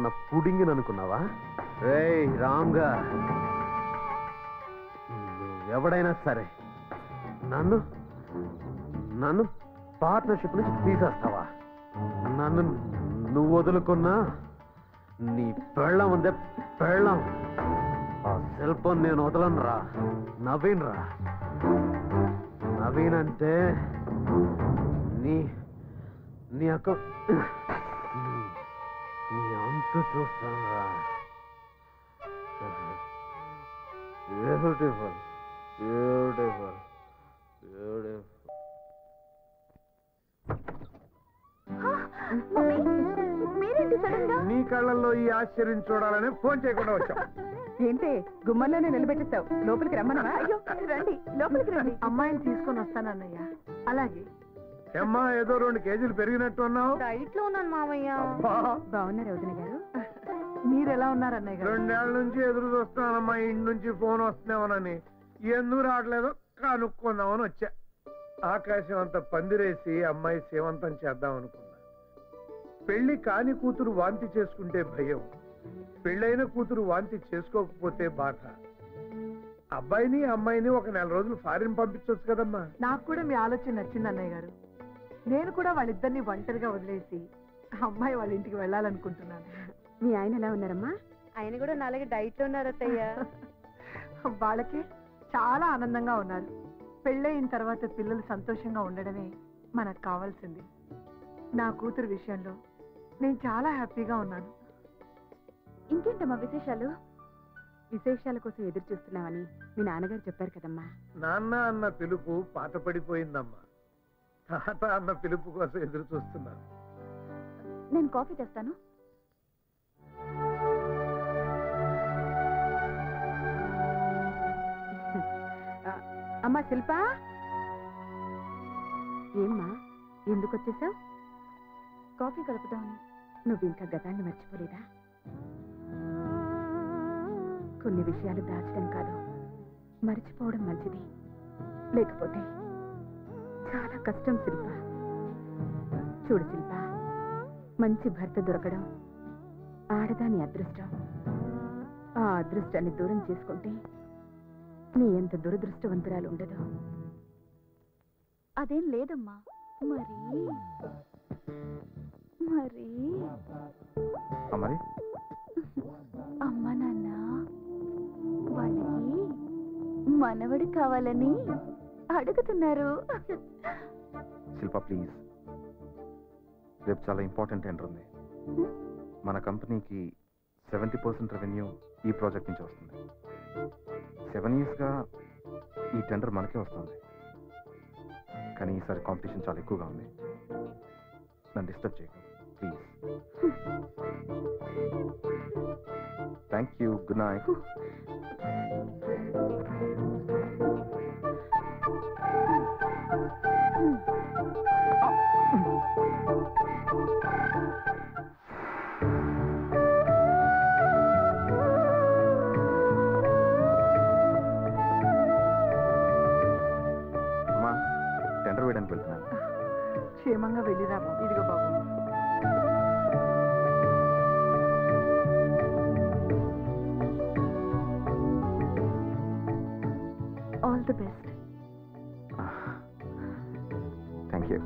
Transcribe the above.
నేనేమన్నా పుడింగి అనుకున్నావా? రేయ్ రామ్గా. ఎవడైనా సరే నన్ను నన్ను పార్ట్నర్షిప్ నుంచి తీసేస్తావా? నన్ను నువ్వు వదులుకున్నా నీ పెళ్ళం ఉందే పెళ్ళం. ఆ సెల్ ఫోన్ నేను వదలను రా నవీన్ రా నవీన్ అంటే నీ నీ అక్క. నీ అంతు చూస్తాను రా బ్యూటిఫుల్ బ్యూటిఫుల్ నీ కళ్ళల్లో ఈ ఆశ్చర్యం చూడాలని ఫోన్ చేయకుండా వచ్చాం. ఏంటి గుమ్మంలోనే నిలబెట్టేస్తావు. లోపలికి రమ్మన్నా అయ్యో రండి లోపలికి రండి. అమ్మాయిని తీసుకొని వస్తానన్నయ్య. అలాగే. ఏమ్మా ఏదో రెండు కేజీలు పెరిగినట్టు ఉన్నావు డైట్లో ఉన్నాను మామయ్య అబ్బా, బాగున్నారు వదిన గారు? మీరు ఎలా ఉన్నారు అన్నయ్య గారు? రెండేళ్ళ నుంచి ఎదురు చూస్తున్నానమ్మా ఇంటి నుంచి ఫోన్ వస్తున్నామనని ఎందుకు రావట్లేదో? కనుక్కుందామని వచ్చా. ఆకాశం అంత పందిరేసి అమ్మాయి సేవంతం చేద్దాం అనుకున్నా. పెళ్ళి కాని కూతురు వాంతి చేసుకుంటే భయం. పెళ్ళైన కూతురు వాంతి చేసుకోకపోతే బాధ. అబ్బాయిని అమ్మాయిని ఒక నెల రోజులు ఫారిన్ పంపించవచ్చు కదమ్మా. నాకు కూడా మీ ఆలోచన నచ్చింది అన్నయ్య గారు. నేను కూడా వాళ్ళిద్దరిని ఒంటరిగా వదిలేసి అమ్మాయి వాళ్ళ ఇంటికి వెళ్ళాలనుకుంటున్నాను. మీ ఆయన ఎలా ఉన్నారమ్మా? ఆయన కూడా నాలుగు డైట్లో ఉన్నారు అత్తయ్య. వాళ్ళకి చాలా ఆనందంగా ఉన్నారు. పెళ్ళయిన తర్వాత పిల్లలు సంతోషంగా ఉండడమే మనకు కావాల్సింది. నా కూతురు విషయంలో నేను చాలా హ్యాపీగా ఉన్నాను. ఇంకేంటమ్మా విశేషాలు? విశేషాల కోసం ఎదురు చూస్తున్నామని మీ నాన్నగారు చెప్పారు కదమ్మా. నాన్న అన్న పిలుపు పాత పడిపోయిందమ్మా తాత అన్న పిలుపు కోసం ఎదురు చూస్తున్నాను. నేను కాఫీ తెస్తాను. అమ్మా శిల్ప? ఏమ్మా ఎందుకు వచ్చేసావు? కాఫీ కలుపుదామని నువ్వు ఇంకా గతాన్ని మర్చిపోలేదా? కొన్ని విషయాలు దాచడం కాదు. మర్చిపోవడం మంచిది. లేకపోతే చాలా కష్టం శిల్ప. చూడు శిల్ప మంచి భర్త దొరకడం ఆడదాని అదృష్టం. ఆ అదృష్టాన్ని దూరం చేసుకుంటే నీ ఎంత దురదృష్టవంతురాలు ఉండదు. అదేం లేదమ్మా. మరి మరి. అమ్మ నాన్న వాళ్ళకి మనవడు కావాలని అడుగుతున్నారు. శిల్ప ప్లీజ్. రేపు చాలా ఇంపార్టెంట్ టెండర్ ఉంది. మన కంపెనీకి సెవెంటీ పర్సెంట్ రెవెన్యూ ఈ ప్రాజెక్ట్ నుంచి వస్తుంది. సెవెన్ ఇయర్స్గా ఈ టెండర్ మనకే వస్తుంది. కానీ ఈసారి కాంపిటీషన్ చాలా ఎక్కువగా ఉంది. నన్ను డిస్టర్బ్ చేయకు. Please. Thank you good night tender వేయడానికి వెళ్తున్నాను. క్షేమంగా వెళ్ళిరా బాబు. ఇదిగో బాబు. All the best thank you